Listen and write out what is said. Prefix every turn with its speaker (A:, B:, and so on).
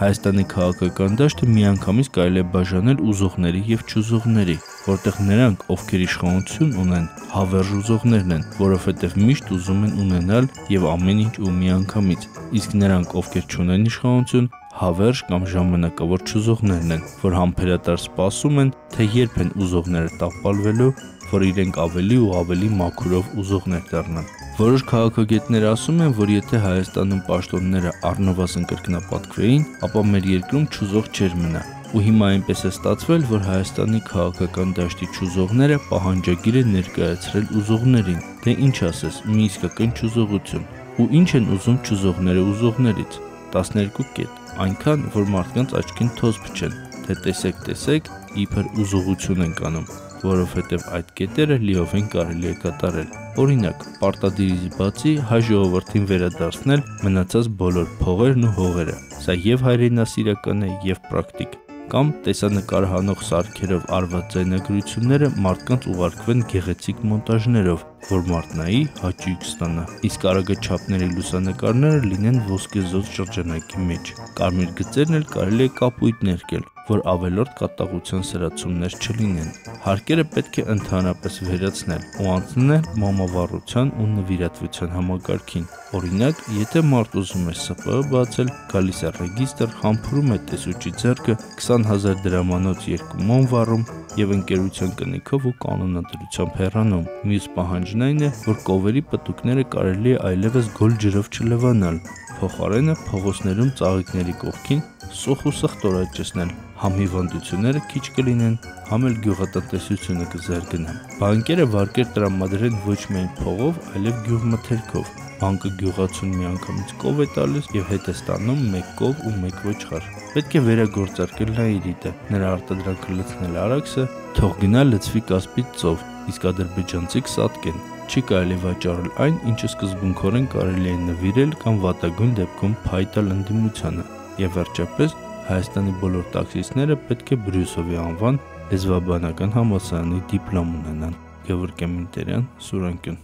A: Հայաստանի քաղաքական դաշտը միանգամից կարելի է բաժանել ուզողների եւ չուզողների, որտեղ նրանք, ովքեր իշխանություն ունեն, հավերժ ուզողներն են, որովհետեւ միշտ ուզում են ունենալ եւ ամեն ինչ ու միանգամից, իսկ նրանք, ովքեր չունեն իշխանություն, հավերժ կամ ժամանակավոր չուզողներն են, որ համբերատար սպասում են, թե երբ են ուզողները տապալվելու, որ իրենք ավելի ու ավելի մաքուրով ուզողներ դառնան։ Որոշ քաղաքագետներ ասում են, որ եթե Հայաստանում պաշտոնները առնվազն կրկնապատկվեին, ապա մեր երկրում չուզող չէր մնա։ Ու հիմա այնպես է ստացվել, որ Հայաստանի քաղաքական դաշտի չուզողները պահանջագիր են ներկայացրել ուզողներին։ Դե ինչ ասես, մի իսկական չուզողություն։ Ու ինչ են ուզում չուզողները ուզողներից։ 12 կետ, այնքան, որ մարդկանց աչքին թոզ փչեն, թե տեսեք, տեսեք, իբր ուզողություն են կանում որովհետև այդ կետերը լիովին կարելի է կատարել։ Օրինակ, պարտադիրից բացի հայ ժողովրդին վերադարձնել մնացած բոլոր փողերն ու հողերը։ Սա եւ հայրենասիրական է, եւ պրակտիկ կամ տեսանկարահանող սարքերով արված ձայնագրությունները մարդկանց ուղարկվեն գեղեցիկ մոնտաժներով, որ մարտնայի հաճույք ստանա։ Իսկ արագաչափների լուսանկարները լինեն ոսկեզոծ շրջանակի մեջ։ Կարմիր գծերն էլ կարելի է կապույտ ներկել, որ ավելորդ կատաղության սրացումներ չլինեն։ Հարկերը պետք է ընդհանրապես վերացնել ու անցնել մամավառության ու նվիրատվության համակարգին։ Օրինակ, եթե մարդ ուզում է ՍՊԸ բացել, գալիս է ռեգիստր, համբուրում է տեսուչի ձեռքը 20000 դրամանոց երկու մոմ վառում եւ ընկերության կնիքով ու կանոնադրությամբ հեռանում։ Մյուս պահանջն այն է, որ կովերի պտուկները կարելի է այլևս գոլ ջրով չլվանալ, փոխարենը փողոցներում ծաղիկների կողքին սոխ ու սխտորաճեցնել համ հիվանդությունները քիչ կլինեն, համ էլ գյուղատնտեսությունը կզարգանա։ Բանկերը վարկեր տրամադրեն ոչ միայն փողով, այլև գյուղմթերքով։ Բանկը գյուղացուն միանգամից կով է տալիս եւ հետ է ստանում մեկ կով ու մեկ ոչխար։ Պետք է վերագործարկել լայրիտը, նրա արտադրանքը լցնել արաքսը, թող գնա լցվի կասպից ծով, իսկ ադրբեջանցիք սատկեն չի կարելի վաճառել այն, ինչը սկզբունքորեն կարելի է նվիրել կամ վատագույն դեպքում փայտալ ընդդիմությանը։ Եվ վերջապես Հայաստանի բոլոր տաքսիստները պետք է Բրյուսովի անվան լեզվաբանական համալսարանի դիպլոմ ունենան։ Գևորգ Մինտերյան, Սուրանկյուն